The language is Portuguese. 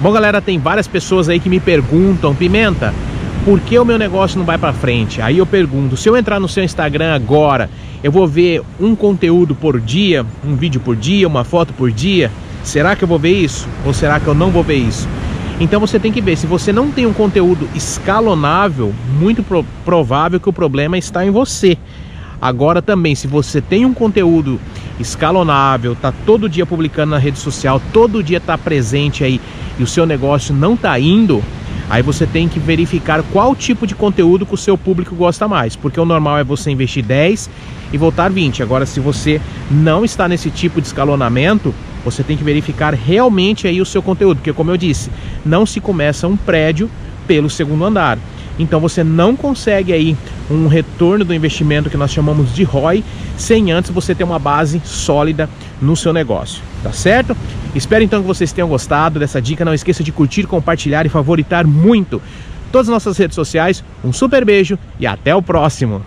Bom, galera, tem várias pessoas aí que me perguntam, Pimenta, por que o meu negócio não vai para frente? Aí eu pergunto, se eu entrar no seu Instagram agora, eu vou ver um conteúdo por dia, um vídeo por dia, uma foto por dia? Será que eu vou ver isso? Ou será que eu não vou ver isso? Então você tem que ver, se você não tem um conteúdo escalonável, muito pro provável que o problema está em você. Agora também, se você tem um conteúdo escalonável, tá todo dia publicando na rede social, todo dia tá presente aí e o seu negócio não tá indo, aí você tem que verificar qual tipo de conteúdo que o seu público gosta mais, porque o normal é você investir 10 e voltar 20. Agora, se você não está nesse tipo de escalonamento, você tem que verificar realmente aí o seu conteúdo, porque como eu disse, não se começa um prédio pelo segundo andar. Então você não consegue aí um retorno do investimento que nós chamamos de ROI sem antes você ter uma base sólida no seu negócio, tá certo? Espero então que vocês tenham gostado dessa dica. Não esqueça de curtir, compartilhar e favoritar muito todas as nossas redes sociais. Um super beijo e até o próximo!